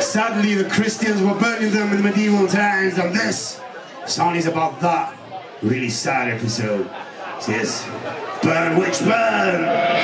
Sadly, the Christians were burning them in medieval times, and this song is about that really sad episode. Yes, burn, witch, burn!